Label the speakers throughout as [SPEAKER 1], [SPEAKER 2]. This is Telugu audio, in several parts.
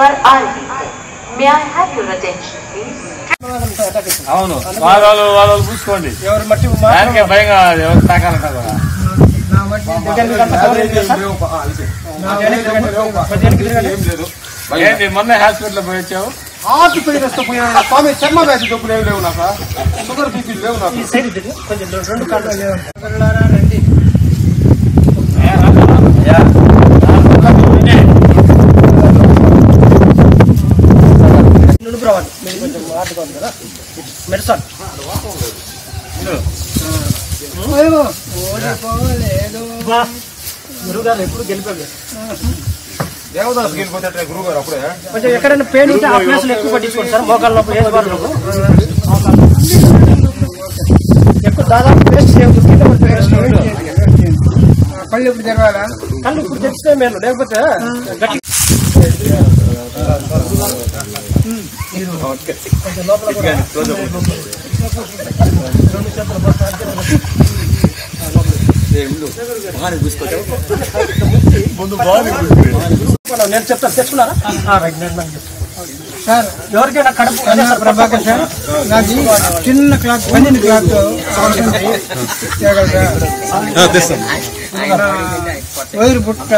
[SPEAKER 1] for all people. May I have your attention, please?
[SPEAKER 2] అవును. వాళ్ళు వాళ్ళు చూసుకోండి.
[SPEAKER 3] ఎవరు మట్టి
[SPEAKER 2] ఆయనకే భయంగా ఎవరు తాకాలంట కూడా ఏంటి మొన్న హాస్పిటల్ పోయి వచ్చావు
[SPEAKER 4] హార్ట్ పోయినా స్వామి చర్మ వ్యాధి డబ్బులు ఏమి లేవు నాకు? షుగర్ బీపీ లేవు నాకు
[SPEAKER 3] కొంచెం ఆడుకోవాలి కదా మెడిసన్ గురుగారు ఎప్పుడు గెలిపారు?
[SPEAKER 4] దేవదాస్ గెలిపోతే గురువు గారు అప్పుడే?
[SPEAKER 3] కొంచెం ఎక్కడైనా పెయిన్ ఉంటే ఆ ఎక్కువ పట్టించుకోండి సార్. మోకాళ్ళ నొప్పి ఏజ్ బార్ నొప్పి ఎక్కువ దాదాపు పేస్ట్.
[SPEAKER 4] పళ్ళు ఎప్పుడు తెరవాలా?
[SPEAKER 3] కళ్ళు ఇప్పుడు తెచ్చితే మేలు. లేకపోతే గట్టి కొంచెం లోపల కూడా మనం నేను చెప్తాను తెచ్చుకున్నారా ఆ, రైట్ నేను నాకు చెప్తాను.
[SPEAKER 4] సార్
[SPEAKER 3] ఎవరికైనా కడుపు అదే సార్
[SPEAKER 4] ప్రభాకర్ సార్ నాది చిన్న క్లాత్ పన్నెండు క్లాత్ వైరు పుట్ట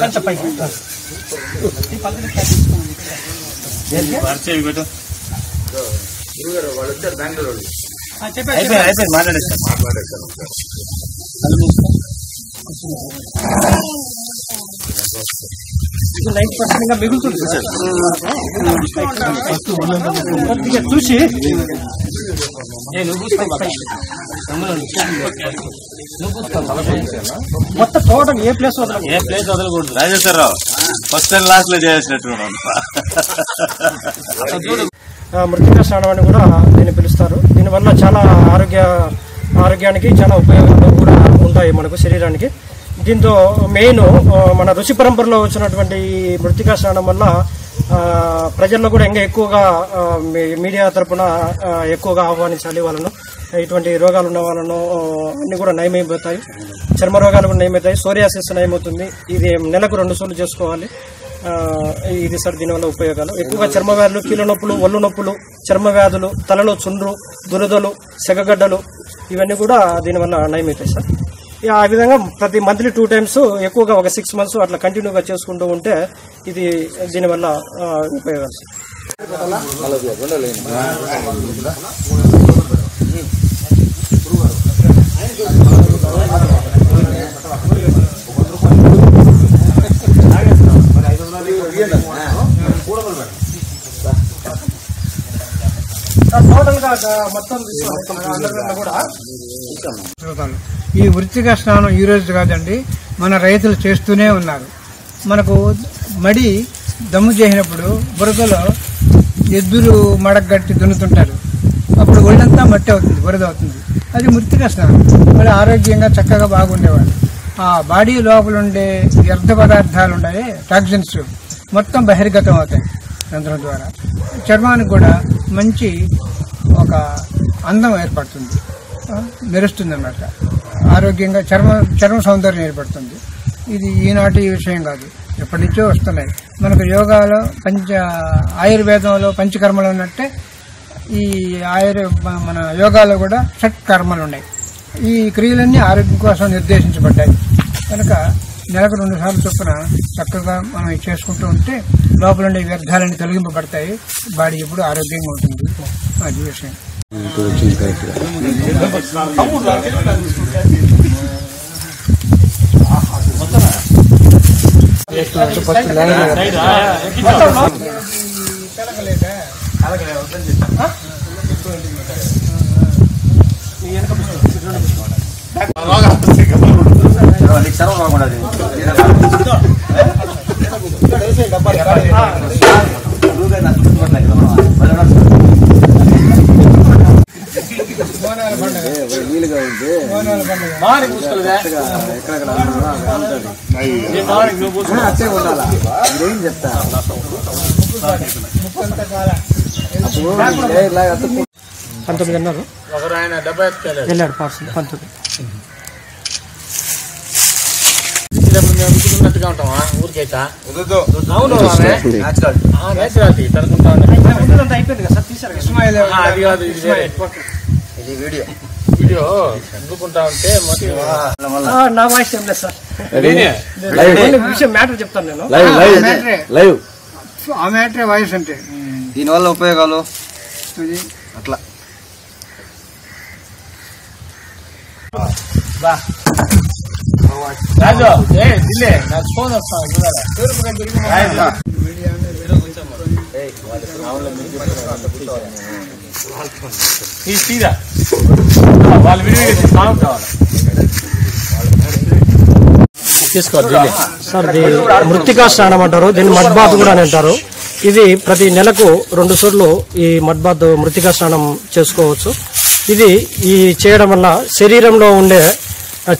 [SPEAKER 3] కొంచెం పైకి
[SPEAKER 2] పరిచయం పెట్టు మాట్లాడేస్తాను
[SPEAKER 3] మిగులుతుంది. సార్ చూసి. మొత్తం టోటల్ ఏ ప్లేస్ వదలం
[SPEAKER 2] ఏ ప్లేస్ వదలకూడదు? రాజేశ్వరరావు ఫస్ట్ అండ్ లాస్ట్లో చేసినట్టు
[SPEAKER 3] మృతిక స్నానం అని కూడా దీన్ని పిలుస్తారు. దీనివల్ల చాలా ఆరోగ్య ఆరోగ్యానికి చాలా ఉపయోగాలు కూడా ఉంటాయి మనకు శరీరానికి. దీంతో మెయిన్ మన ఋషి పరంపరలో వచ్చినటువంటి ఈ మృతికా స్నానం వల్ల ప్రజల్లో కూడా ఇంకా ఎక్కువగా మీ- మీడియా తరపున ఎక్కువగా ఆహ్వానించాలి వాళ్ళను. ఇటువంటి రోగాలు ఉన్న వాళ్ళను అన్ని కూడా నయమైపోతాయి. చర్మ రోగాలు కూడా నయమవుతాయి సోరియాసిస్ నయమవుతుంది. ఇది నెలకు రెండు సార్లు చేసుకోవాలి. ఇది సార్ దీనివల్ల ఉపయోగాలు? ఎక్కువగా చర్మ వ్యాధులు కీళ్ళ నొప్పులు ఒళ్ళు నొప్పులు చర్మ వ్యాధులు తలలో చుండ్రు దురదలు సెగగడ్డలు ఇవన్నీ కూడా దీనివల్ల నయమవుతాయి సార్. ఆ విధంగా ప్రతి మంత్లీ టూ టైమ్స్ ఎక్కువగా ఒక సిక్స్ మంత్స్ అట్లా కంటిన్యూగా చేసుకుంటూ ఉంటే ఇది దీనివల్ల ఆ, ఉపయోగాలు టోటల్గా మొత్తం కూడా.
[SPEAKER 4] ఈ వృత్తిక స్నానం ఈ రోజు కాదండి మన రైతులు చేస్తూనే ఉన్నారు. మనకు మడి దమ్ము చేసినప్పుడు బురదలో ఎద్దులు మడగట్టి దున్నుతుంటారు. అప్పుడు ఒళ్ళంతా మట్టి అవుతుంది బురద అవుతుంది. అది మృతిక స్నానం. వాళ్ళు ఆరోగ్యంగా చక్కగా బాగుండేవాళ్ళు. ఆ బాడీ లోపల ఉండే వ్యర్థ పదార్థాలు ఉన్నాయి టాక్సిన్స్ మొత్తం బహిర్గతం అవుతాయి. యంత్రం ద్వారా. చర్మానికి కూడా మంచి ఒక అందం ఏర్పడుతుంది. మెరుస్తుంది అన్నమాట ఆరోగ్యంగా చర్మ చర్మ సౌందర్యం ఏర్పడుతుంది. ఇది ఈనాటి విషయం కాదు. ఎప్పటి నుంచో వస్తున్నాయి. మనకు యోగాలో పంచ ఆయుర్వేదంలో పంచకర్మలు ఉన్నట్టే ఈ ఆయుర్ మన యోగాలో కూడా షట్ కర్మలు ఉన్నాయి. ఈ క్రియలన్నీ ఆరోగ్యం కోసం నిర్దేశించబడ్డాయి. కనుక నెలకు రెండు సార్లు చొప్పున చక్కగా మనం చేసుకుంటూ ఉంటే లోపల ఉండే వ్యర్థాలన్నీ తొలగింపబడతాయి. బాడీ ఎప్పుడు ఆరోగ్యంగా ఉంటుంది. అది విషయం
[SPEAKER 2] మానికి పూసుకోలేదా ఈ మానికి నువ్వు పూసుకో.
[SPEAKER 3] పంతొమ్మిది అన్నారు.
[SPEAKER 2] ఒకరు ఆయన డెబ్బై ఎత్తుకెళ్ళాడు
[SPEAKER 3] వెళ్ళాడు పార్సల్ పంతొమ్మిది.
[SPEAKER 5] ఇది వేరే. వీడియో రుద్దుకుంటా ఉంటే
[SPEAKER 3] నా వాయిస్ ఏం లేదు సార్. విషయం మ్యాటర్ చెప్తాను నేను.
[SPEAKER 2] లైవ్
[SPEAKER 4] ఆ,
[SPEAKER 2] లైవ్
[SPEAKER 4] మ్యాటరే.
[SPEAKER 2] లైవ్
[SPEAKER 4] ఆ మ్యాటరే వాయిస్ అంటే.
[SPEAKER 6] దీనివల్ల ఉపయోగాలు? అట్లా.
[SPEAKER 5] రాజు ఏ దిల్లే నాకు ఫోన్ వస్తా చూడాలా రాజు. ఈ తీరా వాళ్ళు విడివిడి కావాలి. తీసుకో
[SPEAKER 3] సార్ ఇది మృతికా స్నానం అంటారు దీన్ని మడ్బాత్ కూడా అని అంటారు. ఇది ప్రతి నెలకు రెండు సార్లు ఈ మడ్బాత్ మృతికా స్నానం చేసుకోవచ్చు. ఇది ఈ చేయడం వల్ల శరీరంలో ఉండే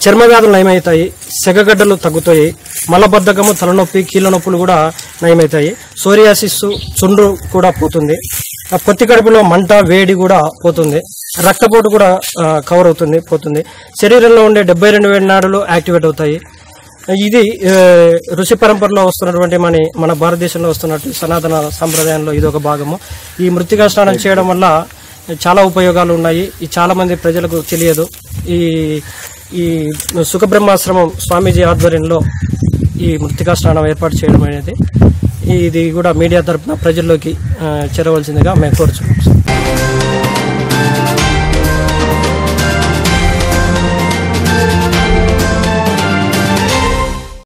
[SPEAKER 3] చర్మ వ్యాధులు నయమవుతాయి సెగగడ్డలు తగ్గుతాయి మలబద్ధకము తలనొప్పి కీళ్ళ నొప్పులు కూడా నయమవుతాయి సోరియాసిస్ చుండ్రు కూడా పోతుంది. పొత్తి కడుపులో మంట వేడి కూడా పోతుంది. రక్తపోటు కూడా కవర్ అవుతుంది పోతుంది. శరీరంలో ఉండే డెబ్బై రెండు వేడి నాడులు యాక్టివేట్ అవుతాయి. ఇది ఋషి పరంపరలో వస్తున్నటువంటి మన మన భారతదేశంలో వస్తున్నట్టు సనాతన సాంప్రదాయంలో ఇది ఒక భాగము. ఈ మృతికా స్నానం చేయడం వల్ల చాలా ఉపయోగాలు ఉన్నాయి. ఈ చాలామంది ప్రజలకు తెలియదు. ఈ ఈ సుఖబ్రహ్మాశ్రమం స్వామీజీ ఆధ్వర్యంలో ఈ మృతికా స్నానం ఏర్పాటు చేయడం అనేది. ఇది కూడా మీడియా తరఫున ప్రజల్లోకి చేరవలసిందిగా మేము కోరుచున్నాం